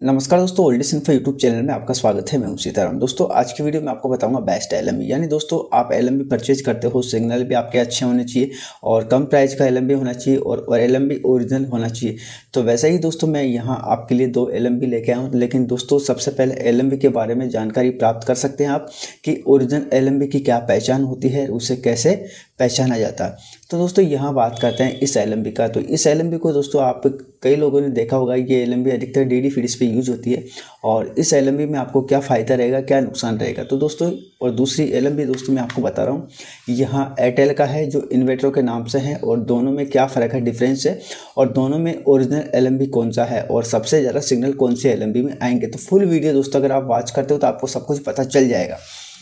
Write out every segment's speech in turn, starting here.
नमस्कार दोस्तों oldest info YouTube channel में आपका स्वागत है। मैं हूँ सीताराम। दोस्तों आज की वीडियो में आपको बताऊँगा बेस्ट एल यानी दोस्तों आप एल एम परचेज करते हो सिग्नल भी आपके अच्छे होने चाहिए और कम प्राइस का एल होना चाहिए और, और एल ओरिजिनल होना चाहिए। तो वैसे ही दोस्तों मैं यहाँ आपके लिए दो एल लेके आया हूँ लेकिन दोस्तों सबसे पहले एलएमबी के बारे में जानकारी प्राप्त कर सकते हैं आप कि ओरिजिनल एलएमबी की क्या पहचान होती है उसे कैसे पहचाना जाता। तो दोस्तों, यहाँ बात करते हैं इस एलएमबी का। तो इस एल को दोस्तों, आप कई लोगों ने देखा होगा, ये एल अधिकतर डी डी पे यूज़ होती है और इस एल में आपको क्या फ़ायदा रहेगा, क्या नुकसान रहेगा? तो दोस्तों, और दूसरी एल दोस्तों, मैं आपको बता रहा हूँ, यहाँ एयरटेल का है, जो इन्वर्टर के नाम से है और दोनों में क्या फ़र्क है डिफरेंस है और दोनों में ओरिजिनल एल कौन सा है और सबसे ज़्यादा सिग्नल कौन से एल में आएँगे? तो फुल वीडियो दोस्तों, अगर आप वॉच करते हो तो आपको सब कुछ पता चल जाएगा।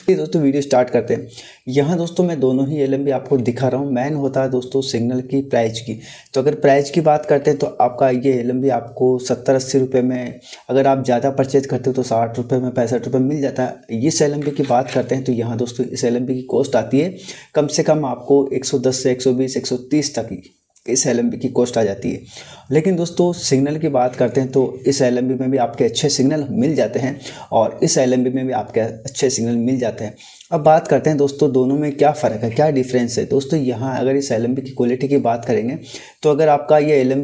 दोस्तों वीडियो स्टार्ट करते हैं। यहाँ दोस्तों मैं दोनों ही एलएमबी आपको दिखा रहा हूँ। मैन होता है दोस्तों सिग्नल की, प्राइस की। तो अगर प्राइस की बात करते हैं तो आपका ये एलएमबी आपको सत्तर अस्सी रुपये में, अगर आप ज़्यादा परचेज करते हो तो साठ रुपये में, पैंसठ रुपये मिल जाता है। इस एल की बात करते हैं तो यहाँ दोस्तों इस एलएमबी की कॉस्ट आती है कम से कम आपको एक से एक सौ तक की इस एलएमबी की कॉस्ट आ जाती है। लेकिन दोस्तों सिग्नल की बात करते हैं तो इस एल में भी आपके अच्छे सिग्नल मिल जाते हैं और इस एल में भी आपके अच्छे सिग्नल मिल जाते हैं। अब बात करते हैं दोस्तों, दोनों में क्या फ़र्क है, क्या डिफरेंस है? दोस्तों, यहाँ अगर इस एल की क्वालिटी की बात करेंगे तो अगर आपका ये एल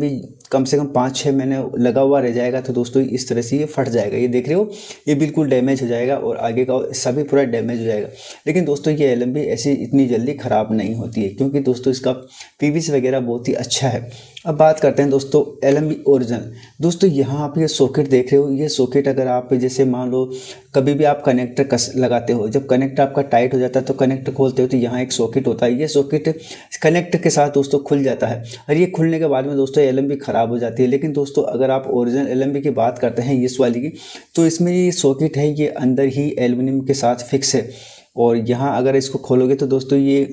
कम से कम पाँच छः महीने लगा हुआ रह जाएगा तो दोस्तों इस तरह से ये फट जाएगा। ये देख रहे हो, ये बिल्कुल डैमेज हो जाएगा और आगे का सभी पूरा डैमेज हो जाएगा। लेकिन दोस्तों ये एल ऐसी इतनी जल्दी ख़राब नहीं होती है, क्योंकि दोस्तों इसका पी वगैरह बहुत ही अच्छा है। अब बात करते हैं दोस्तों एल ओरिजिनल। दोस्तों यहाँ आप ये सॉकेट देख रहे हो, ये सॉकेट अगर आप जैसे मान लो कभी भी आप कनेक्टर कस, लगाते हो, जब कनेक्टर आपका टाइट हो जाता है तो कनेक्टर खोलते हो तो यहाँ एक सॉकेट होता है, ये सॉकेट कनेक्टर के साथ दोस्तों खुल जाता है। और ये खुलने के बाद में दोस्तों एल ख़राब हो जाती है, लेकिन दोस्तों अगर आप ओरिजिनल एल की बात करते हैं इस वाली की तो इसमें ये सॉकेट है, ये अंदर ही एल्यूमिनियम के साथ फिक्स है। और यहाँ अगर इसको खोलोगे तो दोस्तों ये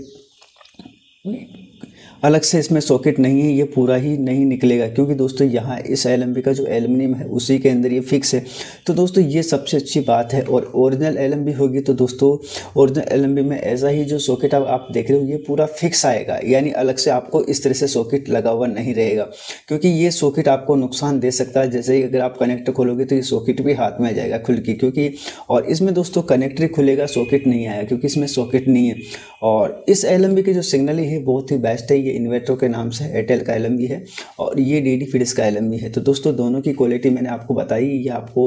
अलग से इसमें सॉकेट नहीं है, ये पूरा ही नहीं निकलेगा, क्योंकि दोस्तों यहाँ इस एल का जो एलमिनियम है, उसी के अंदर ये फिक्स है। तो दोस्तों ये सबसे अच्छी बात है, और ओरिजिनल एल होगी तो दोस्तों ओरिजिनल एल में ऐसा ही जो सॉकेट अब आप देख रहे हो, ये पूरा फिक्स आएगा। यानी अलग से आपको इस तरह से सॉकेट लगा हुआ नहीं रहेगा, क्योंकि ये सॉकेट आपको नुकसान दे सकता है। जैसे ही अगर आप कनेक्टर खोलोगे तो ये सॉकेट भी हाथ में आ जाएगा खुल की, क्योंकि, और इसमें दोस्तों कनेक्टर खुलेगा सॉकेट नहीं आएगा क्योंकि इसमें सॉकेट नहीं है। और इस एल की जो सिग्नल है बहुत ही बेस्ट है। ये इन्वर्टर के नाम से एयरटेल का एल है और ये डी डी फिडिस का एल है। तो दोस्तों दोनों की क्वालिटी मैंने आपको बताई। ये आपको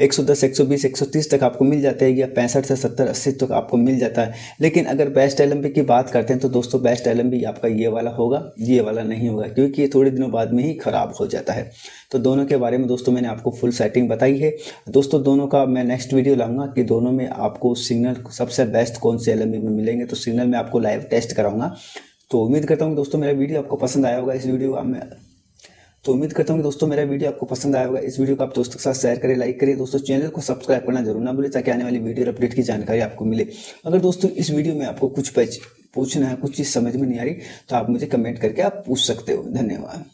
110, 120, 130 तक आपको मिल जाता है या पैंसठ से सत्तर अस्सी तक आपको मिल जाता है। लेकिन अगर बेस्ट एल की बात करते हैं तो दोस्तों बेस्ट एल आपका ये वाला होगा ये वाला नहीं होगा क्योंकि ये थोड़े दिनों बाद में ही ख़राब हो जाता है। तो दोनों के बारे में दोस्तों मैंने आपको फुल सेटिंग बताई है। दोस्तों दोनों का मैं नेक्स्ट वीडियो लाऊँगा कि दोनों में आपको सिग्नल सबसे बेस्ट कौन से एल में मिलेंगे। तो सिग्नल में आपको लाइव टेस्ट कराऊँगा। तो उम्मीद करता हूँ दोस्तों मेरा वीडियो आपको पसंद आया होगा इस वीडियो का मैं तो उम्मीद करता हूँ कि दोस्तों मेरा वीडियो आपको पसंद आया होगा इस वीडियो को आप दोस्तों के साथ शेयर करें लाइक करें। दोस्तों चैनल को सब्सक्राइब करना ज़रूर ना भूलें ताकि आने वाली वीडियो अपडेट की जानकारी आपको मिले। अगर दोस्तों इस वीडियो में आपको कुछ पूछना है, कुछ चीज़ समझ में नहीं आ रही तो आप मुझे कमेंट करके आप पूछ सकते हो। धन्यवाद।